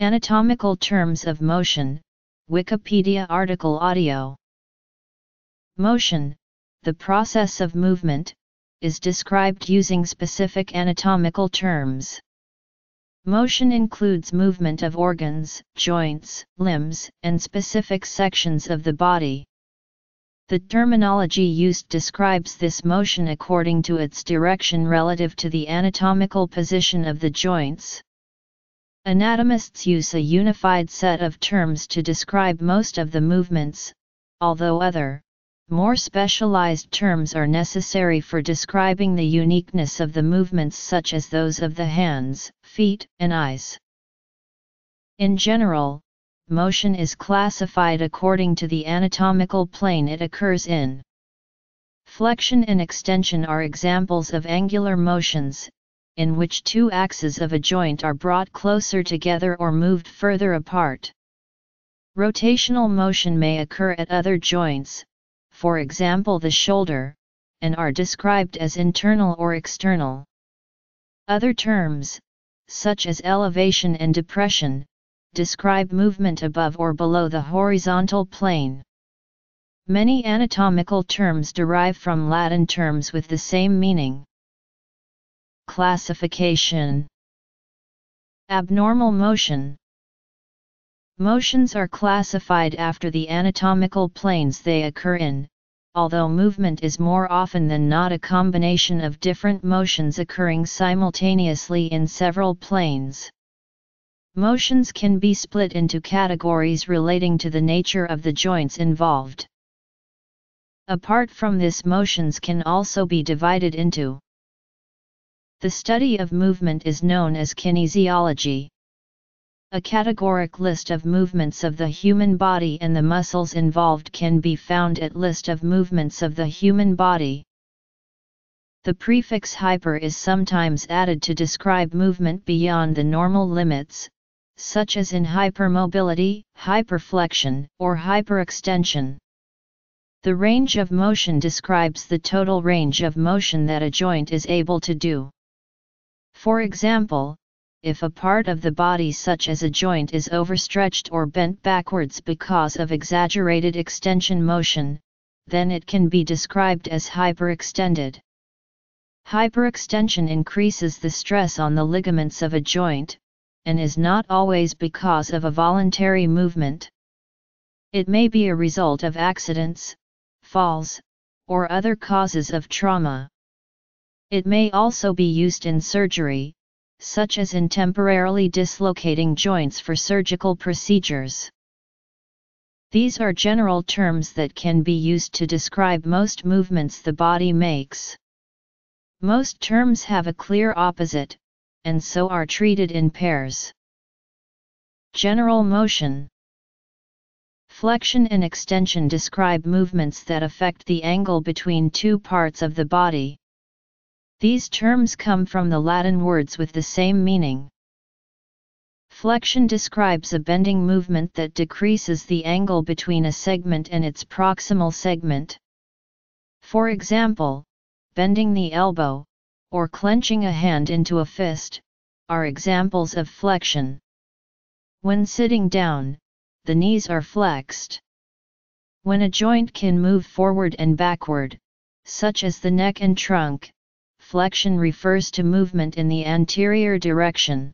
Anatomical terms of motion, Wikipedia article audio. Motion, the process of movement, is described using specific anatomical terms. Motion includes movement of organs, joints, limbs, and specific sections of the body. The terminology used describes this motion according to its direction relative to the anatomical position of the joints. Anatomists use a unified set of terms to describe most of the movements, although other, more specialized terms are necessary for describing the uniqueness of the movements such as those of the hands, feet, and eyes. In general, motion is classified according to the anatomical plane it occurs in. Flexion and extension are examples of angular motions, in which two axes of a joint are brought closer together or moved further apart. Rotational motion may occur at other joints, for example the shoulder, and are described as internal or external. Other terms, such as elevation and depression, describe movement above or below the horizontal plane. Many anatomical terms derive from Latin terms with the same meaning. Classification Abnormal motion Motions are classified after the anatomical planes they occur in, although movement is more often than not a combination of different motions occurring simultaneously in several planes. Motions can be split into categories relating to the nature of the joints involved. Apart from this motions can also be divided into The study of movement is known as kinesiology. A categoric list of movements of the human body and the muscles involved can be found at List of movements of the human body. The prefix hyper is sometimes added to describe movement beyond the normal limits, such as in hypermobility, hyperflexion, or hyperextension. The range of motion describes the total range of motion that a joint is able to do. For example, if a part of the body such as a joint is overstretched or bent backwards because of exaggerated extension motion, then it can be described as hyperextended. Hyperextension increases the stress on the ligaments of a joint, and is not always because of a voluntary movement. It may be a result of accidents, falls, or other causes of trauma. It may also be used in surgery, such as in temporarily dislocating joints for surgical procedures. These are general terms that can be used to describe most movements the body makes. Most terms have a clear opposite, and so are treated in pairs. General motion Flexion and extension describe movements that affect the angle between two parts of the body. These terms come from the Latin words with the same meaning. Flexion describes a bending movement that decreases the angle between a segment and its proximal segment. For example, bending the elbow, or clenching a hand into a fist, are examples of flexion. When sitting down, the knees are flexed. When a joint can move forward and backward, such as the neck and trunk, flexion refers to movement in the anterior direction.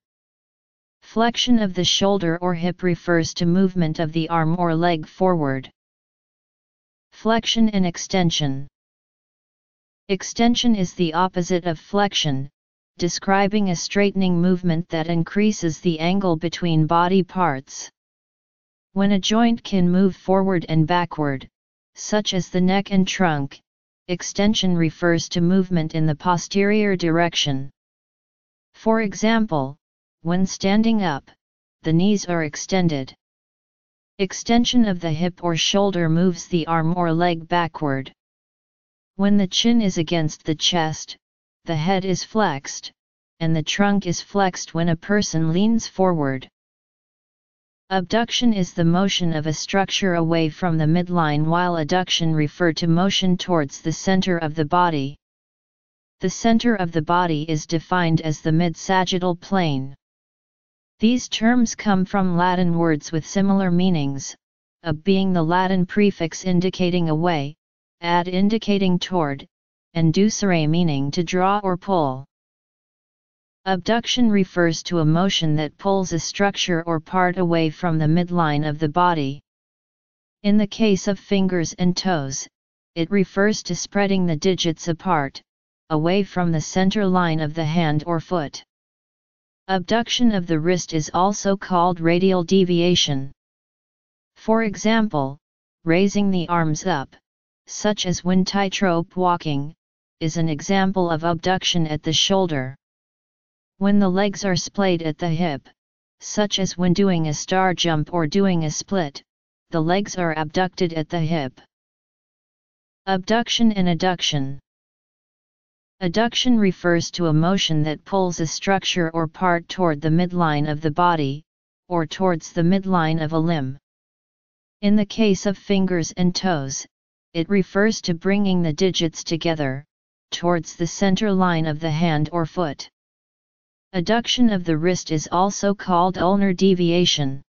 Flexion of the shoulder or hip refers to movement of the arm or leg forward. Flexion and extension Extension is the opposite of flexion, describing a straightening movement that increases the angle between body parts. When a joint can move forward and backward, such as the neck and trunk, extension refers to movement in the posterior direction. For example, when standing up, the knees are extended. Extension of the hip or shoulder moves the arm or leg backward. When the chin is against the chest, the head is flexed, and the trunk is flexed when a person leans forward. Abduction is the motion of a structure away from the midline while adduction refer to motion towards the center of the body. The center of the body is defined as the mid-sagittal plane. These terms come from Latin words with similar meanings, ab being the Latin prefix indicating away, ad indicating toward, and ducere meaning to draw or pull. Abduction refers to a motion that pulls a structure or part away from the midline of the body. In the case of fingers and toes, it refers to spreading the digits apart, away from the center line of the hand or foot. Abduction of the wrist is also called radial deviation. For example, raising the arms up, such as when tightrope walking, is an example of abduction at the shoulder. When the legs are splayed at the hip, such as when doing a star jump or doing a split, the legs are abducted at the hip. Abduction and adduction Adduction refers to a motion that pulls a structure or part toward the midline of the body, or towards the midline of a limb. In the case of fingers and toes, it refers to bringing the digits together, towards the center line of the hand or foot. Adduction of the wrist is also called ulnar deviation.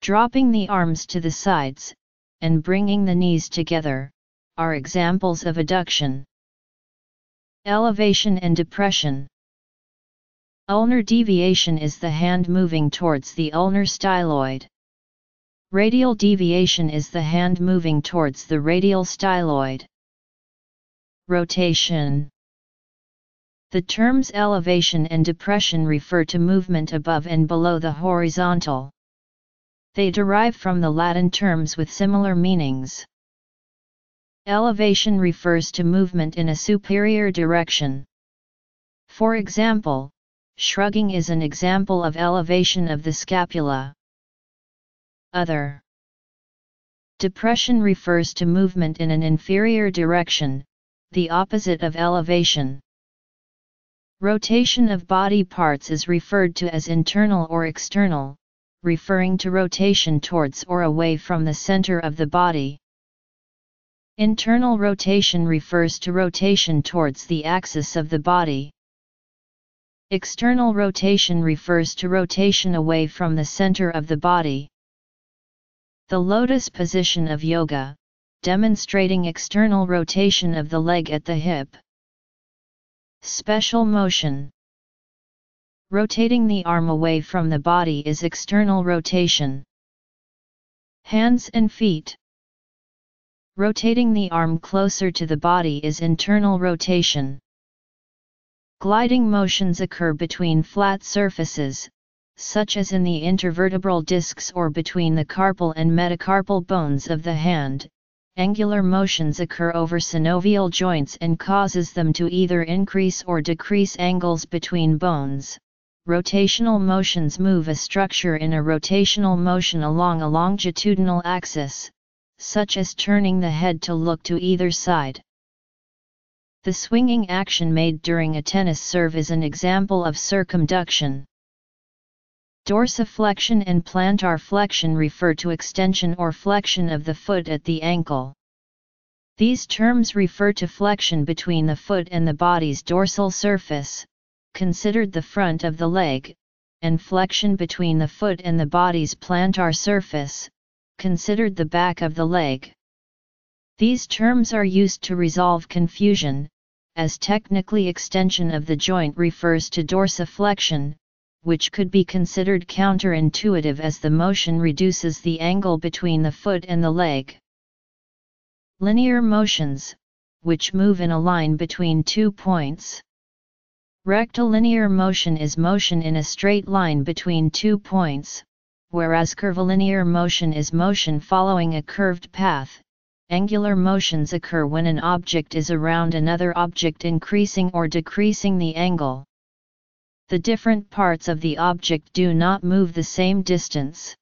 Dropping the arms to the sides, and bringing the knees together, are examples of adduction. Elevation and depression. Ulnar deviation is the hand moving towards the ulnar styloid. Radial deviation is the hand moving towards the radial styloid. Rotation the terms elevation and depression refer to movement above and below the horizontal. They derive from the Latin terms with similar meanings. Elevation refers to movement in a superior direction. For example, shrugging is an example of elevation of the scapula. Other Depression refers to movement in an inferior direction, the opposite of elevation. Rotation of body parts is referred to as internal or external, referring to rotation towards or away from the center of the body. Internal rotation refers to rotation towards the axis of the body. External rotation refers to rotation away from the center of the body. The lotus position of yoga, demonstrating external rotation of the leg at the hip. Special motion Rotating the arm away from the body is external rotation. Hands and feet Rotating the arm closer to the body is internal rotation. Gliding motions occur between flat surfaces, such as in the intervertebral discs or between the carpal and metacarpal bones of the hand, angular motions occur over synovial joints and causes them to either increase or decrease angles between bones. Rotational motions move a structure in a rotational motion along a longitudinal axis, such as turning the head to look to either side. The swinging action made during a tennis serve is an example of circumduction. Dorsiflexion and plantar flexion refer to extension or flexion of the foot at the ankle. These terms refer to flexion between the foot and the body's dorsal surface, considered the front of the leg, and flexion between the foot and the body's plantar surface, considered the back of the leg. These terms are used to resolve confusion, as technically extension of the joint refers to dorsiflexion, which could be considered counterintuitive as the motion reduces the angle between the foot and the leg. Linear motions, which move in a line between two points. Rectilinear motion is motion in a straight line between two points, whereas curvilinear motion is motion following a curved path. Angular motions occur when an object is around another object increasing or decreasing the angle the different parts of the object do not move the same distance.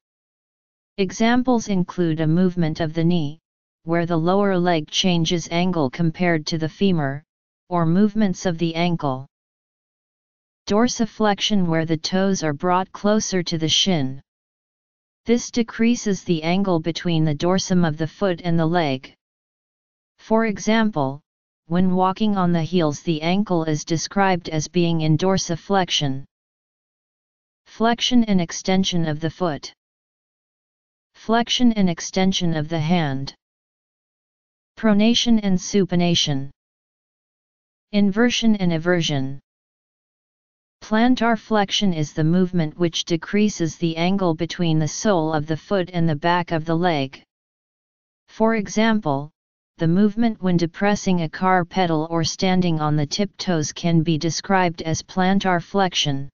Examples include a movement of the knee, where the lower leg changes angle compared to the femur, or movements of the ankle. Dorsiflexion where the toes are brought closer to the shin. This decreases the angle between the dorsum of the foot and the leg. For example, when walking on the heels the ankle is described as being in dorsiflexion. Flexion and extension of the foot. Flexion and extension of the hand. Pronation and supination. Inversion and eversion. Plantar flexion is the movement which decreases the angle between the sole of the foot and the back of the leg. For example, the movement when depressing a car pedal or standing on the tiptoes can be described as plantar flexion.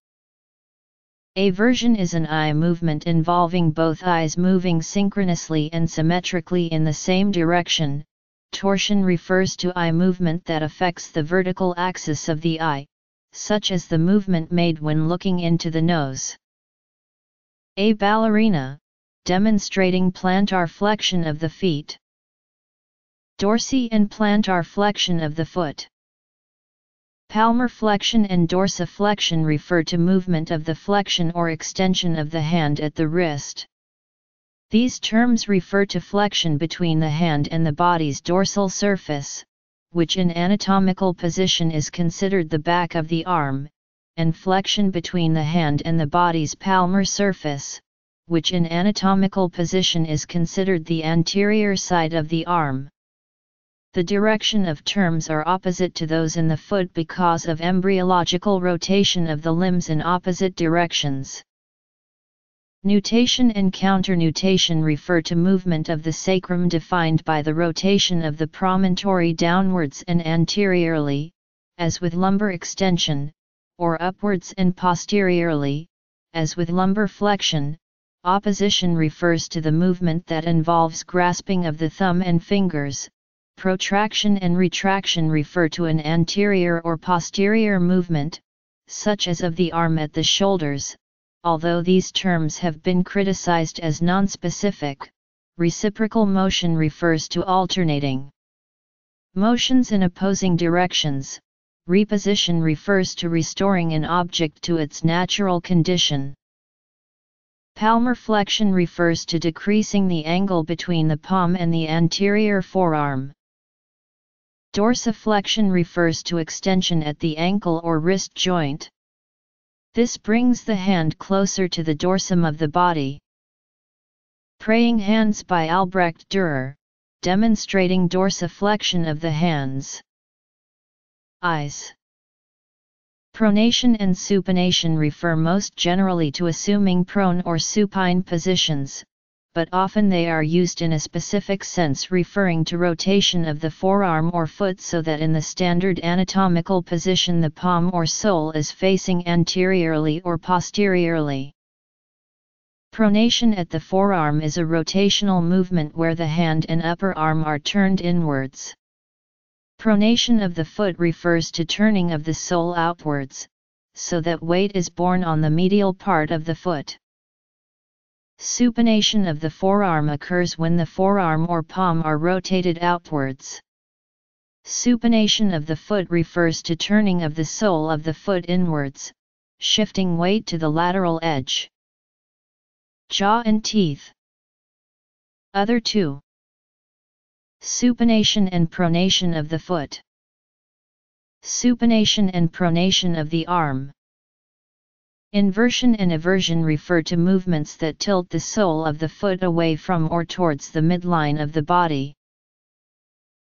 Eversion is an eye movement involving both eyes moving synchronously and symmetrically in the same direction. Torsion refers to eye movement that affects the vertical axis of the eye, such as the movement made when looking into the nose. A ballerina, demonstrating plantar flexion of the feet. Dorsi and plantar flexion of the foot. Palmar flexion and dorsiflexion refer to movement of the flexion or extension of the hand at the wrist. These terms refer to flexion between the hand and the body's dorsal surface, which in anatomical position is considered the back of the arm, and flexion between the hand and the body's palmar surface, which in anatomical position is considered the anterior side of the arm. The direction of terms are opposite to those in the foot because of embryological rotation of the limbs in opposite directions. Nutation and counternutation refer to movement of the sacrum defined by the rotation of the promontory downwards and anteriorly, as with lumbar extension, or upwards and posteriorly, as with lumbar flexion. Opposition refers to the movement that involves grasping of the thumb and fingers. Protraction and retraction refer to an anterior or posterior movement, such as of the arm at the shoulders, although these terms have been criticized as nonspecific, reciprocal motion refers to alternating motions in opposing directions, reposition refers to restoring an object to its natural condition. Palmar flexion refers to decreasing the angle between the palm and the anterior forearm. Dorsiflexion refers to extension at the ankle or wrist joint. This brings the hand closer to the dorsum of the body. Praying Hands by Albrecht Dürer, demonstrating dorsiflexion of the hands. Eyes. Pronation and supination refer most generally to assuming prone or supine positions, but often they are used in a specific sense referring to rotation of the forearm or foot so that in the standard anatomical position the palm or sole is facing anteriorly or posteriorly. Pronation at the forearm is a rotational movement where the hand and upper arm are turned inwards. Pronation of the foot refers to turning of the sole outwards, so that weight is borne on the medial part of the foot. Supination of the forearm occurs when the forearm or palm are rotated outwards. Supination of the foot refers to turning of the sole of the foot inwards, shifting weight to the lateral edge. Jaw and teeth. Other two. Supination and pronation of the foot. Supination and pronation of the arm. Inversion and eversion refer to movements that tilt the sole of the foot away from or towards the midline of the body.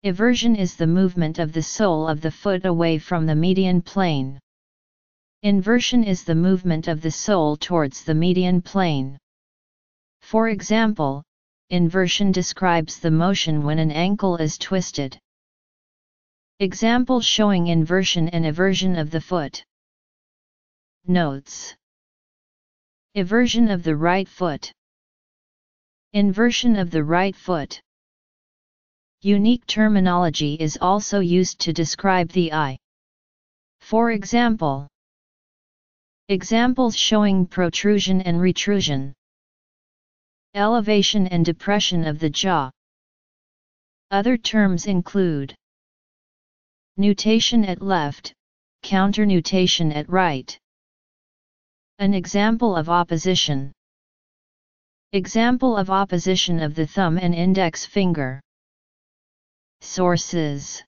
Eversion is the movement of the sole of the foot away from the median plane. Inversion is the movement of the sole towards the median plane. For example, inversion describes the motion when an ankle is twisted. Example showing inversion and eversion of the foot. Notes. Eversion of the right foot. Inversion of the right foot. Unique terminology is also used to describe the eye. For example Examples showing protrusion and retrusion. Elevation and depression of the jaw. Other terms include Nutation at left, counternutation at right an example of opposition. Example of opposition of the thumb and index finger. Sources